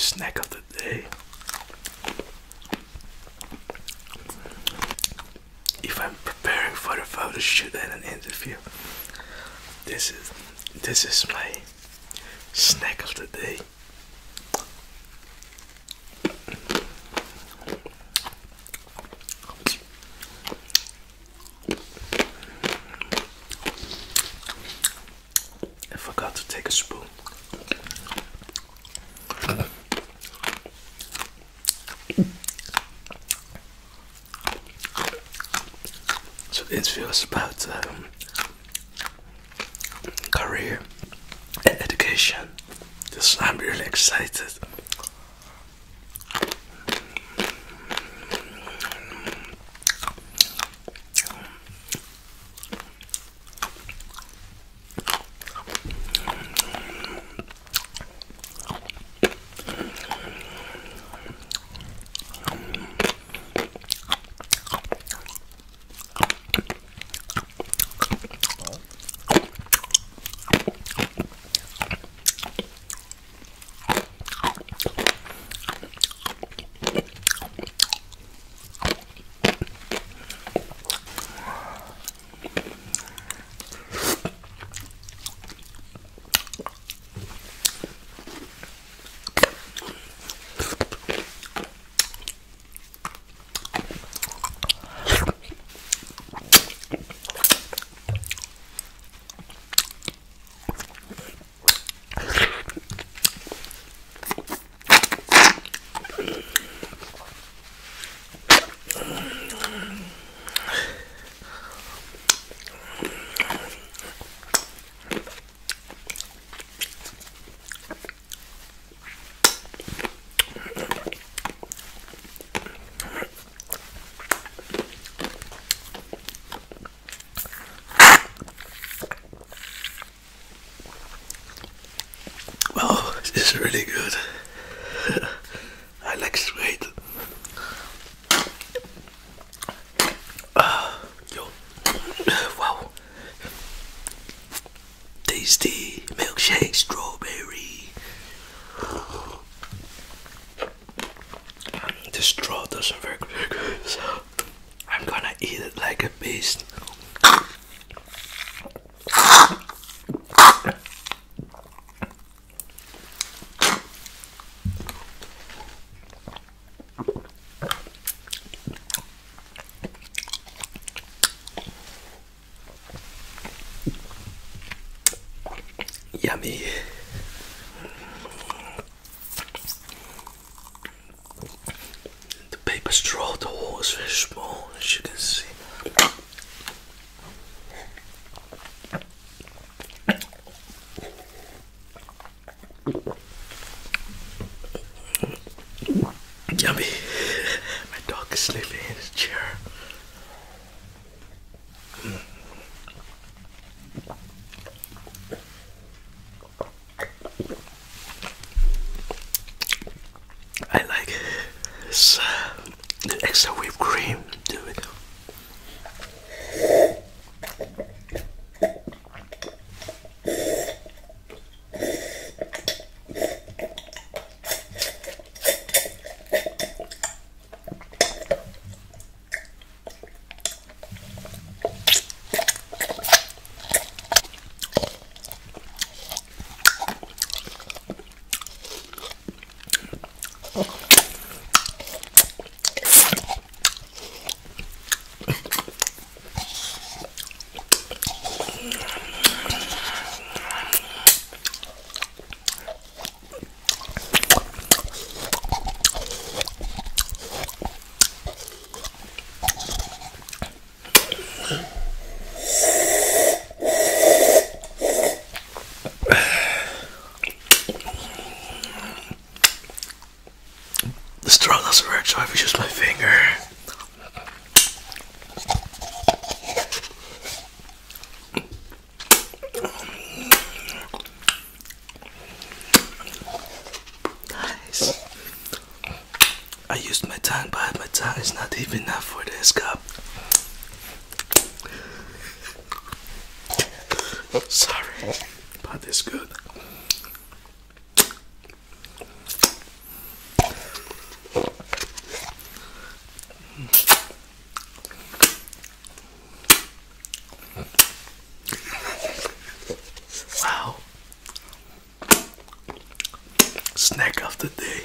snack of the day. If I'm preparing for a photo shoot and an interview, this is this is my snack of the day. I forgot to take a spoon. This feels about um, career and education. This I'm really excited. This is really good. I like sweet. Ah, yo, wow. Tasty milkshake strawberry. The straw doesn't work very good, so I'm gonna eat it like a beast. Yummy. The paper straw, the hole is very small, as you can see. Yummy. My dog is sleeping in his chair. I like this uh, the extra whipped cream to it. The work, so I to use my finger. Nice. I used my tongue, but my tongue is not deep enough for this cup. Sorry, but it's good. The day.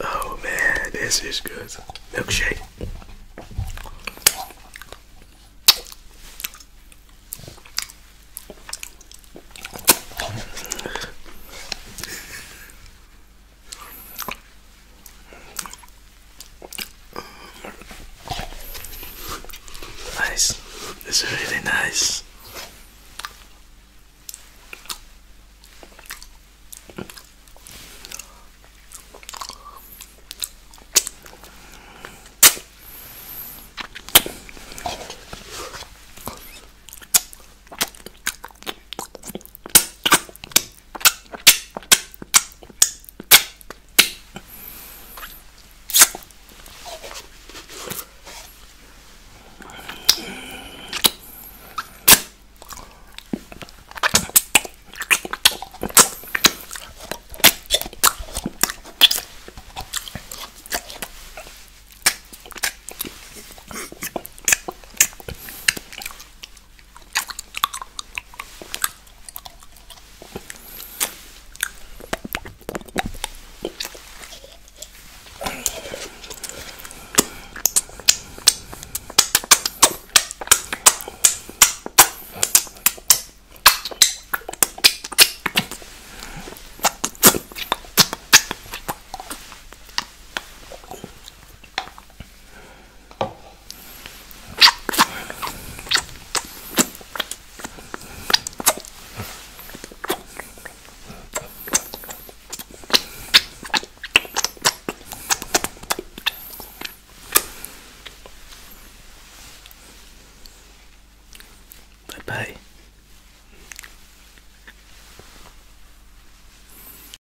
Oh man, this is good. Milkshake. Nice. This is really nice.